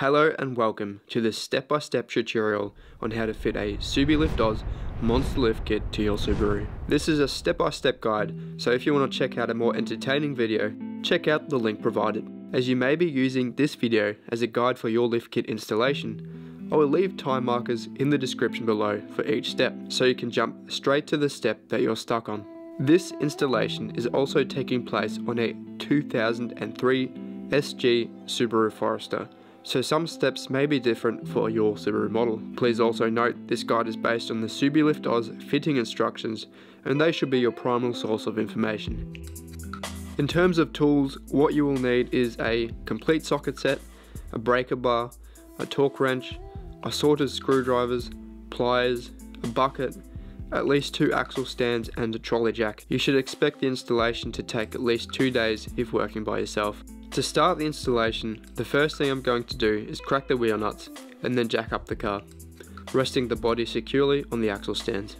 Hello and welcome to this step-by-step tutorial on how to fit a SubieLiftOz Monster Lift Kit to your Subaru. This is a step-by-step -step guide, so if you want to check out a more entertaining video, check out the link provided. As you may be using this video as a guide for your lift kit installation, I will leave time markers in the description below for each step, so you can jump straight to the step that you're stuck on. This installation is also taking place on a 2003 SG Subaru Forester, so some steps may be different for your Subaru model. Please also note this guide is based on the Subi Oz fitting instructions and they should be your primal source of information. In terms of tools, what you will need is a complete socket set, a breaker bar, a torque wrench, assorted screwdrivers, pliers, a bucket, at least two axle stands and a trolley jack. You should expect the installation to take at least two days if working by yourself. To start the installation, the first thing I'm going to do is crack the wheel nuts and then jack up the car, resting the body securely on the axle stands.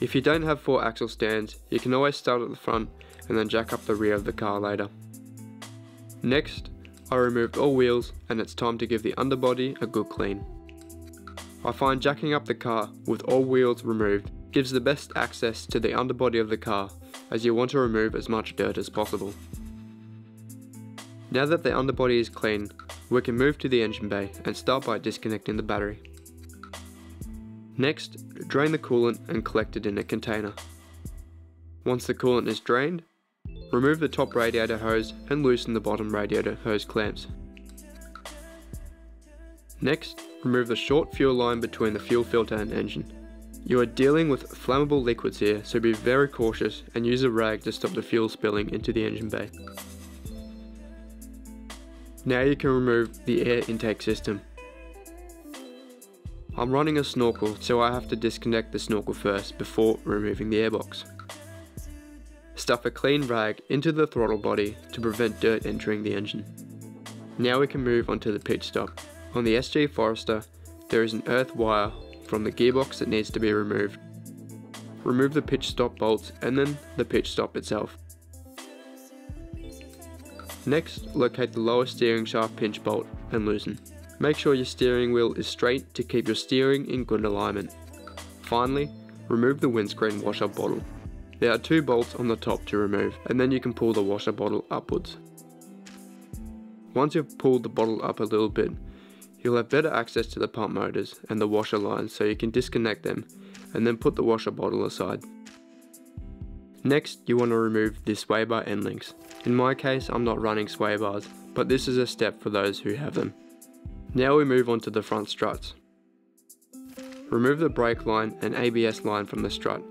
If you don't have four axle stands, you can always start at the front and then jack up the rear of the car later. Next, I removed all wheels and it's time to give the underbody a good clean. I find jacking up the car with all wheels removed gives the best access to the underbody of the car as you want to remove as much dirt as possible. Now that the underbody is clean, we can move to the engine bay and start by disconnecting the battery. Next, drain the coolant and collect it in a container. Once the coolant is drained, remove the top radiator hose and loosen the bottom radiator hose clamps. Next, remove the short fuel line between the fuel filter and engine. You are dealing with flammable liquids here, so be very cautious and use a rag to stop the fuel spilling into the engine bay. Now you can remove the air intake system. I'm running a snorkel so I have to disconnect the snorkel first before removing the airbox. Stuff a clean rag into the throttle body to prevent dirt entering the engine. Now we can move on to the pitch stop. On the SG Forester there is an earth wire from the gearbox that needs to be removed. Remove the pitch stop bolts and then the pitch stop itself. Next, locate the lower steering shaft pinch bolt and loosen. Make sure your steering wheel is straight to keep your steering in good alignment. Finally, remove the windscreen washer bottle. There are two bolts on the top to remove, and then you can pull the washer bottle upwards. Once you've pulled the bottle up a little bit, you'll have better access to the pump motors and the washer lines so you can disconnect them and then put the washer bottle aside. Next, you want to remove the sway bar end links. In my case, I'm not running sway bars, but this is a step for those who have them. Now we move on to the front struts. Remove the brake line and ABS line from the strut.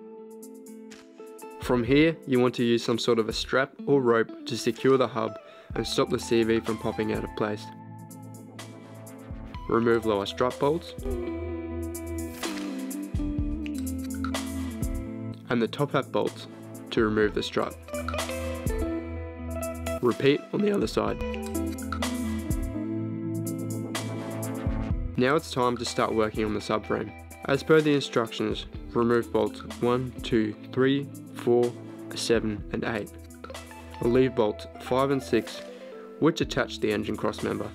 From here, you want to use some sort of a strap or rope to secure the hub and stop the CV from popping out of place. Remove lower strut bolts. And the top hat bolts to remove the strut. Repeat on the other side. Now it's time to start working on the subframe. As per the instructions, remove bolts 1, 2, 3, 4, 7 and 8. Leave bolts 5 and 6 which attach the engine cross member.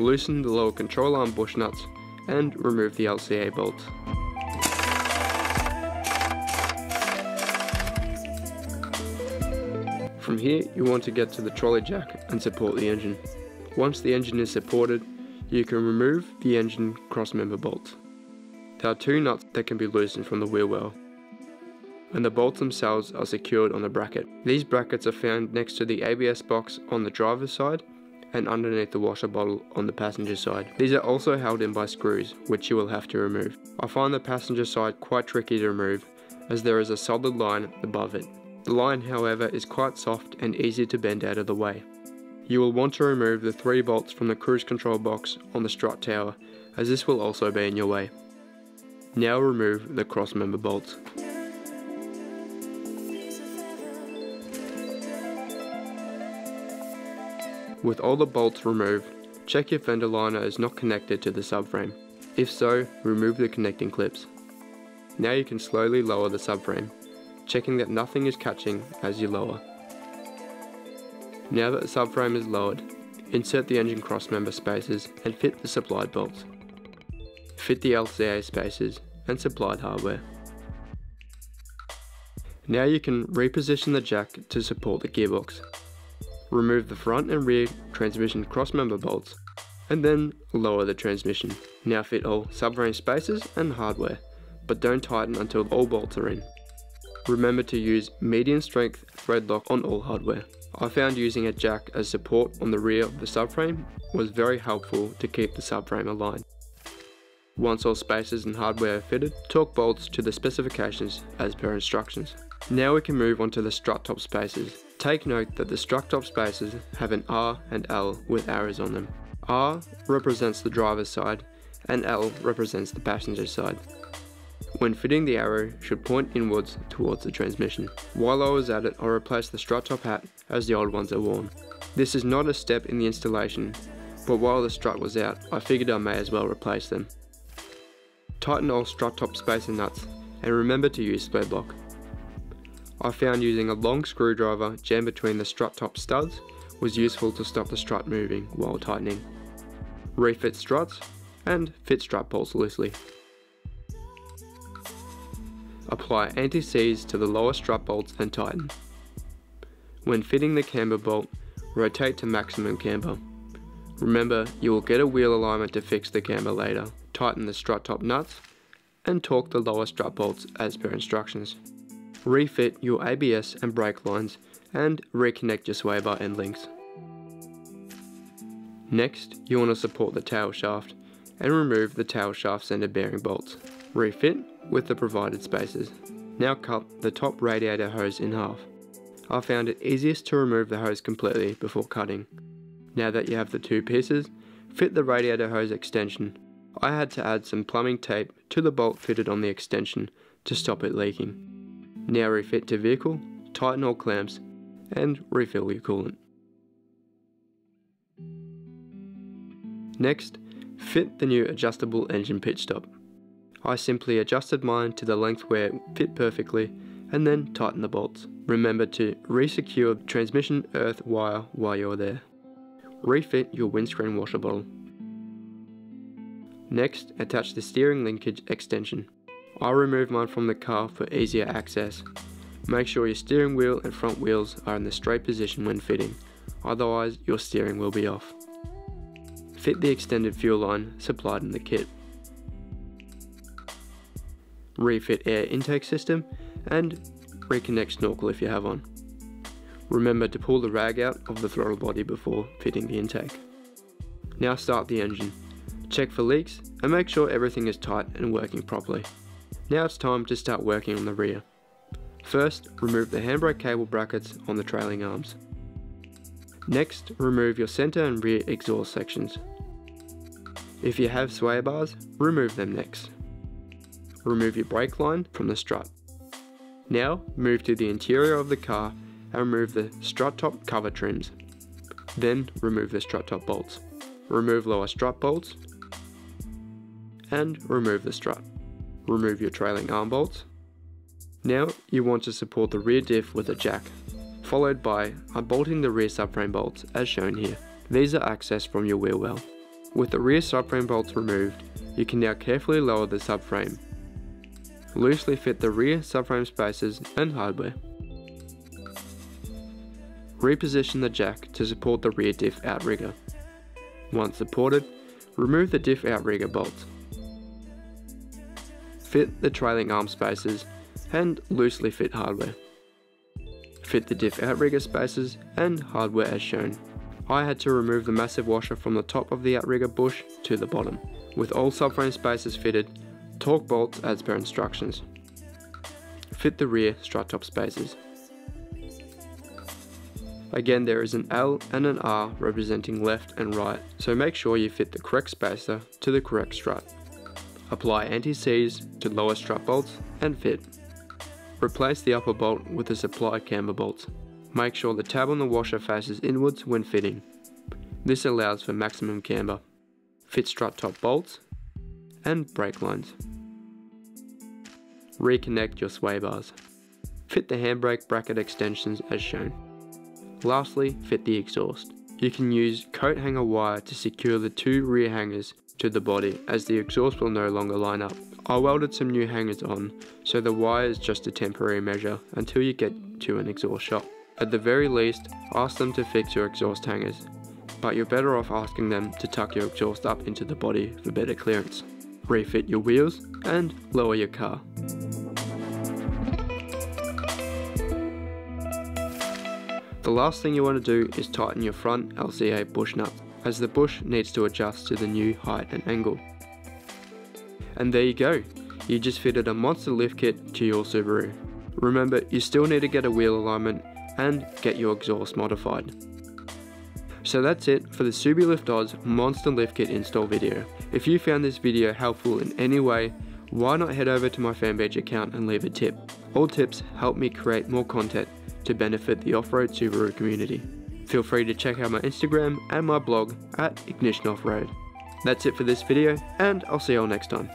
Loosen the lower control arm bush nuts and remove the LCA bolt. From here you want to get to the trolley jack and support the engine. Once the engine is supported, you can remove the engine crossmember bolts. There are two nuts that can be loosened from the wheel well, and the bolts themselves are secured on the bracket. These brackets are found next to the ABS box on the driver's side and underneath the washer bottle on the passenger side. These are also held in by screws, which you will have to remove. I find the passenger side quite tricky to remove, as there is a solid line above it. The line however is quite soft and easy to bend out of the way. You will want to remove the three bolts from the cruise control box on the strut tower, as this will also be in your way. Now remove the crossmember bolts. With all the bolts removed, check your fender liner is not connected to the subframe. If so, remove the connecting clips. Now you can slowly lower the subframe, checking that nothing is catching as you lower. Now that the subframe is lowered, insert the engine crossmember spacers and fit the supplied bolts. Fit the LCA spacers and supplied hardware. Now you can reposition the jack to support the gearbox. Remove the front and rear transmission crossmember bolts and then lower the transmission. Now fit all subframe spacers and hardware, but don't tighten until all bolts are in. Remember to use medium strength thread lock on all hardware. I found using a jack as support on the rear of the subframe was very helpful to keep the subframe aligned. Once all spacers and hardware are fitted, torque bolts to the specifications as per instructions. Now we can move on to the strut top spacers. Take note that the strut top spacers have an R and L with arrows on them. R represents the driver's side and L represents the passenger side. When fitting the arrow should point inwards towards the transmission. While I was at it I replaced the strut top hat as the old ones are worn. This is not a step in the installation, but while the strut was out I figured I may as well replace them. Tighten all strut top spacer nuts and remember to use thread lock. I found using a long screwdriver jammed between the strut top studs was useful to stop the strut moving while tightening. Refit struts and fit strut bolts loosely. Apply anti-seize to the lower strut bolts and tighten. When fitting the camber bolt, rotate to maximum camber. Remember, you will get a wheel alignment to fix the camber later. Tighten the strut top nuts and torque the lower strut bolts as per instructions. Refit your ABS and brake lines and reconnect your sway bar end links. Next, you want to support the tail shaft and remove the tail shaft center bearing bolts. Refit with the provided spacers. Now cut the top radiator hose in half. I found it easiest to remove the hose completely before cutting. Now that you have the two pieces, fit the radiator hose extension. I had to add some plumbing tape to the bolt fitted on the extension to stop it leaking. Now refit to vehicle, tighten all clamps, and refill your coolant. Next, fit the new adjustable engine pitch stop. I simply adjusted mine to the length where it fit perfectly and then tighten the bolts. Remember to re-secure transmission earth wire while you're there. Refit your windscreen washer bottle. Next, attach the steering linkage extension. I remove mine from the car for easier access. Make sure your steering wheel and front wheels are in the straight position when fitting, otherwise your steering will be off. Fit the extended fuel line supplied in the kit. Refit air intake system and reconnect snorkel if you have one. Remember to pull the rag out of the throttle body before fitting the intake. Now start the engine. Check for leaks and make sure everything is tight and working properly. Now it's time to start working on the rear. First, remove the handbrake cable brackets on the trailing arms. Next, remove your centre and rear exhaust sections. If you have sway bars, remove them next. Remove your brake line from the strut. Now, move to the interior of the car and remove the strut top cover trims. Then, remove the strut top bolts. Remove lower strut bolts and remove the strut remove your trailing arm bolts. Now you want to support the rear diff with a jack, followed by unbolting the rear subframe bolts as shown here. These are accessed from your wheel well. With the rear subframe bolts removed, you can now carefully lower the subframe. Loosely fit the rear subframe spacers and hardware. Reposition the jack to support the rear diff outrigger. Once supported, remove the diff outrigger bolts fit the trailing arm spacers, and loosely fit hardware. Fit the diff outrigger spacers and hardware as shown. I had to remove the massive washer from the top of the outrigger bush to the bottom. With all subframe spacers fitted, torque bolts as per instructions. Fit the rear strut top spacers. Again there is an L and an R representing left and right, so make sure you fit the correct spacer to the correct strut. Apply anti-seize to lower strut bolts and fit. Replace the upper bolt with the supplied camber bolt. Make sure the tab on the washer faces inwards when fitting. This allows for maximum camber. Fit strut top bolts and brake lines. Reconnect your sway bars. Fit the handbrake bracket extensions as shown. Lastly, fit the exhaust. You can use coat hanger wire to secure the two rear hangers to the body as the exhaust will no longer line up. I welded some new hangers on, so the wire is just a temporary measure until you get to an exhaust shop. At the very least, ask them to fix your exhaust hangers, but you're better off asking them to tuck your exhaust up into the body for better clearance. Refit your wheels and lower your car. The last thing you want to do is tighten your front LCA bush nut, as the bush needs to adjust to the new height and angle. And there you go, you just fitted a monster lift kit to your Subaru. Remember, you still need to get a wheel alignment and get your exhaust modified. So that's it for the SubieLiftOz Monster Lift Kit install video. If you found this video helpful in any way, why not head over to my FanBeach account and leave a tip. All tips help me create more content to benefit the off-road Subaru community. Feel free to check out my Instagram and my blog at Ignition Off-Road. That's it for this video, and I'll see you all next time.